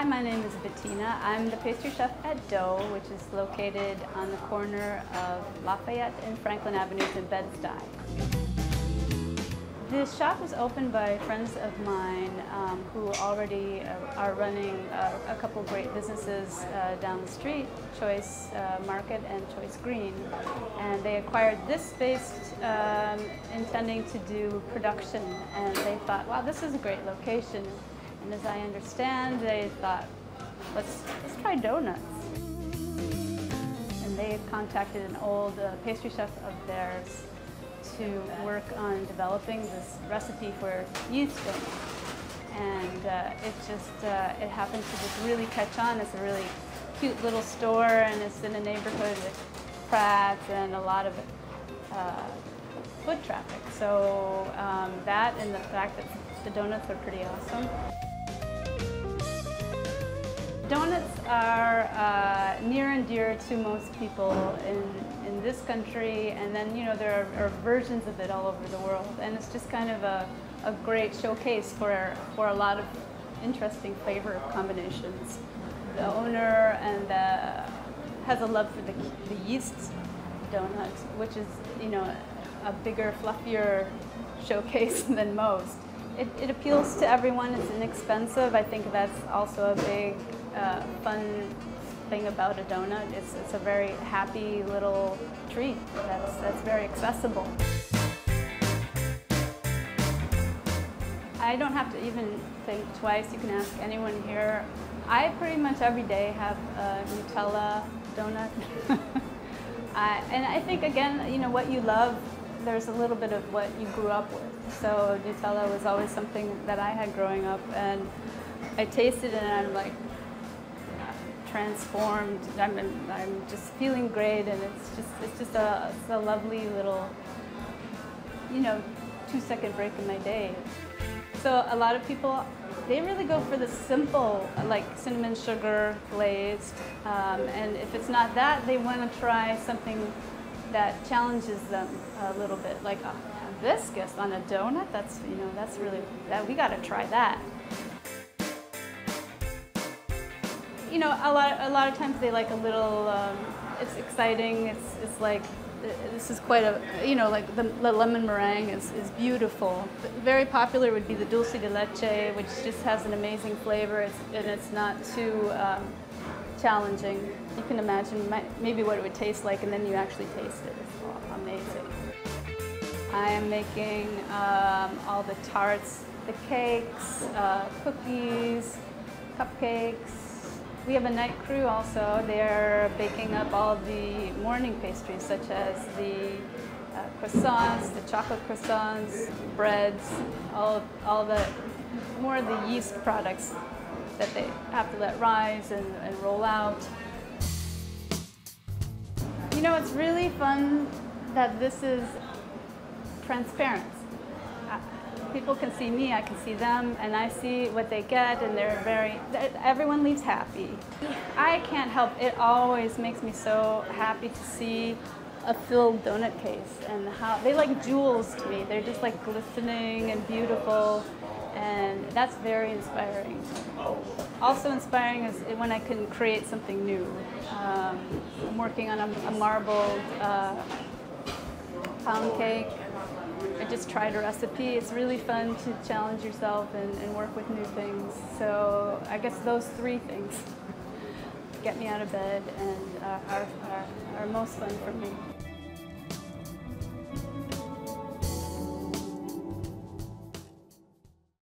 my name is Bettina. I'm the pastry chef at Dough, which is located on the corner of Lafayette and Franklin Avenues in Bed-Stuy. The shop was opened by friends of mine um, who already uh, are running uh, a couple great businesses uh, down the street, Choice uh, Market and Choice Greene. And they acquired this space um, intending to do production. And they thought, wow, this is a great location. And as I understand, they thought, let's, let's try donuts. And they contacted an old uh, pastry chef of theirs to work on developing this recipe for yeast donuts. And uh, it just, uh, it happened to just really catch on. It's a really cute little store and it's in a neighborhood with Pratt's and a lot of uh, foot traffic. So um, that and the fact that the donuts are pretty awesome. Donuts are uh, near and dear to most people in, in this country, and then you know there are, are, versions of it all over the world, and it's just kind of a, a great showcase for, for a lot of interesting flavor combinations. The owner and the, has a love for the, the yeast donut, which is you know a bigger, fluffier showcase than most. It, it, appeals to everyone. It's inexpensive. I think that's also a big uh, fun thing about a donut. It's, it's a very happy little treat that's, that's very accessible. I don't have to even think twice. You can ask anyone here. I pretty much every day have a Nutella donut. I, and I think, again, you know, what you love there's a little bit of what you grew up with. So Nutella was always something that I had growing up, and I tasted it, and I'm like transformed. I'm, I'm just feeling great, and it's just it's just a, it's a lovely little, you know, two second break in my day. So a lot of people, they really go for the simple, like cinnamon sugar glazed, um, and if it's not that, they want to try something that challenges them a little bit, like a hibiscus on a donut. That's you know that's really that we got to try that. You know, a lot a lot of times they like a little. Um, it's exciting. It's it's like this is quite a you know like the, lemon meringue is, is beautiful. Very popular would be the dulce de leche, which just has an amazing flavor. It's, and it's not too um, challenging. You can imagine maybe what it would taste like and then you actually taste it. It's amazing. I am making um, all the tarts, the cakes, uh, cookies, cupcakes. We have a night crew also. They're baking up all the morning pastries such as the uh, croissants, the chocolate croissants, breads, all, all the more of the yeast products that they have to let rise and, and roll out. You know, it's really fun that this is transparent. People can see me, I can see them, and I see what they get, and they're very, everyone leaves happy. I can't help, it always makes me so happy to see a filled donut case and how, they like jewels to me. They're just like glistening and beautiful and that's very inspiring. Also inspiring is when I can create something new. Um, I'm working on a, a marbled uh, pound cake. I just tried a recipe. It's really fun to challenge yourself and, and work with new things. So I guess those three things get me out of bed and uh, are, are, are most fun for me.